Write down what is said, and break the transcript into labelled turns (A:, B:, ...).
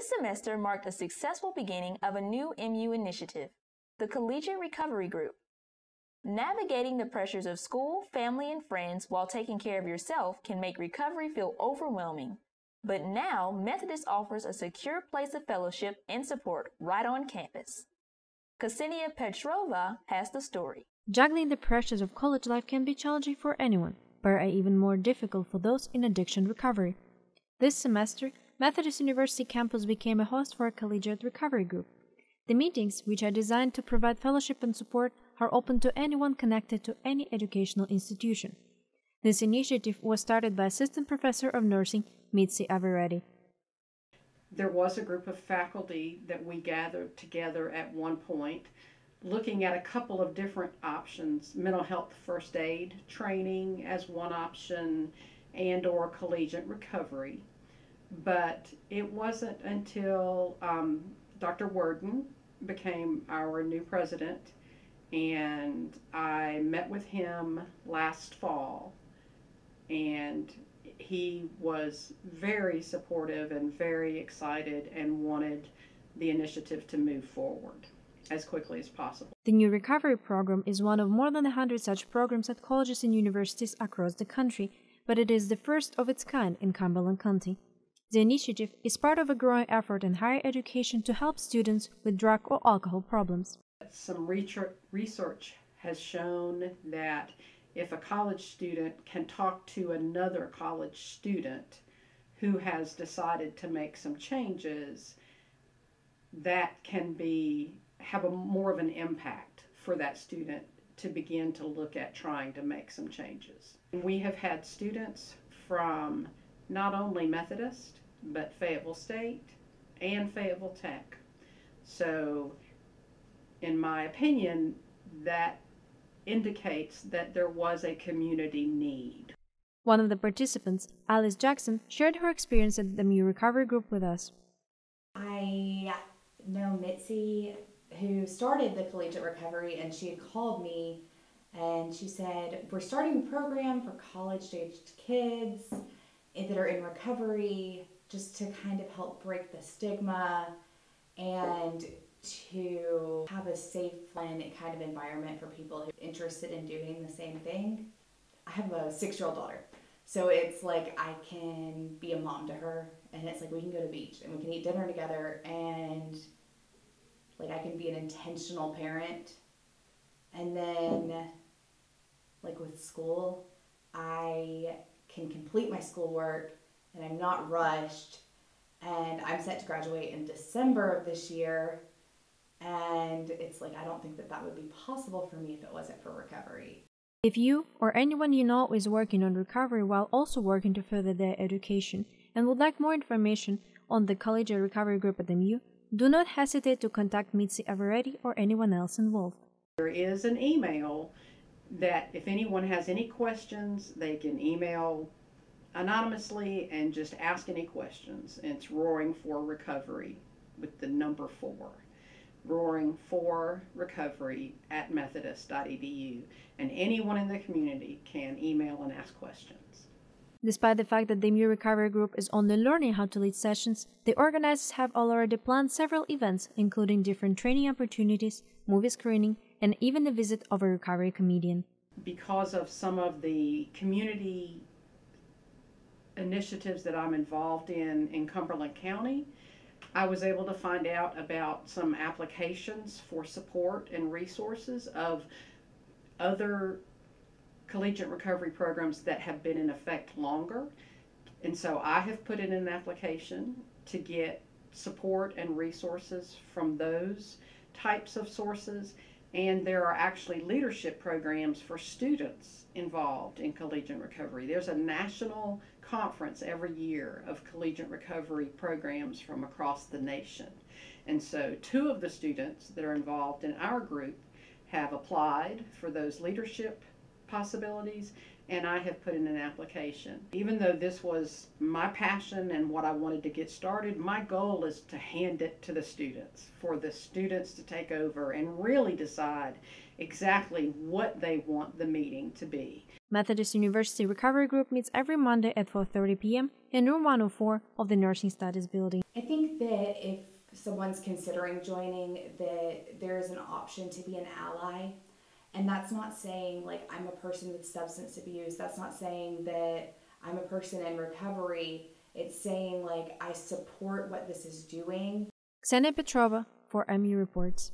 A: This semester marked the successful beginning of a new MU initiative, the Collegiate Recovery Group. Navigating the pressures of school, family, and friends while taking care of yourself can make recovery feel overwhelming. But now, Methodist offers a secure place of fellowship and support right on campus. Ksenia Petrova has the story.
B: Juggling the pressures of college life can be challenging for anyone, but are even more difficult for those in addiction recovery. This semester, Methodist University campus became a host for a collegiate recovery group. The meetings, which are designed to provide fellowship and support, are open to anyone connected to any educational institution. This initiative was started by Assistant Professor of Nursing Mitzi Averetti.
C: There was a group of faculty that we gathered together at one point looking at a couple of different options mental health first aid training as one option and or collegiate recovery but it wasn't until um, dr Wearden became our new president and i met with him last fall and he was very supportive and very excited and wanted the initiative to move forward as quickly as possible.
B: The New Recovery Program is one of more than 100 such programs at colleges and universities across the country, but it is the first of its kind in Cumberland County. The initiative is part of a growing effort in higher education to help students with drug or alcohol problems.
C: Some research has shown that if a college student can talk to another college student who has decided to make some changes, that can be have a more of an impact for that student to begin to look at trying to make some changes. We have had students from not only Methodist, but Fayetteville State and Fayetteville Tech. So, in my opinion, that indicates that there was a community need.
B: One of the participants, Alice Jackson, shared her experience at the MU Recovery Group with us.
D: I know Mitzi, who started the collegiate recovery, and she had called me and she said, We're starting a program for college aged kids that are in recovery just to kind of help break the stigma and to have a safe and kind of environment for people who are interested in doing the same thing. I have a six year old daughter. So it's like I can be a mom to her and it's like we can go to beach and we can eat dinner together and like I can be an intentional parent. And then like with school, I can complete my schoolwork and I'm not rushed and I'm set to graduate in December of this year and it's like, I don't think that that would be possible for me if it wasn't for recovery.
B: If you or anyone you know is working on recovery while also working to further their education and would like more information on the College Recovery Group at the MU, do not hesitate to contact Mitzi Averetti or anyone else involved.
C: There is an email that if anyone has any questions, they can email anonymously and just ask any questions. It's Roaring for Recovery with the number four roaring for recovery at methodist.edu, and anyone in the community can email and ask questions.
B: Despite the fact that the MU Recovery Group is only learning how to lead sessions, the organizers have already planned several events, including different training opportunities, movie screening, and even the visit of a recovery comedian.
C: Because of some of the community initiatives that I'm involved in in Cumberland County, I was able to find out about some applications for support and resources of other collegiate recovery programs that have been in effect longer. And so I have put in an application to get support and resources from those types of sources. And there are actually leadership programs for students involved in collegiate recovery. There's a national conference every year of collegiate recovery programs from across the nation. And so, two of the students that are involved in our group have applied for those leadership possibilities, and I have put in an application. Even though this was my passion and what I wanted to get started, my goal is to hand it to the students, for the students to take over and really decide exactly what they want the meeting to be.
B: Methodist University Recovery Group meets every Monday at 4:30 p.m. in room 104 of the Nursing Studies building.
D: I think that if someone's considering joining that there is an option to be an ally and that's not saying like I'm a person with substance abuse. That's not saying that I'm a person in recovery. It's saying like I support what this is doing.
B: Ksenia Petrova for MU Reports.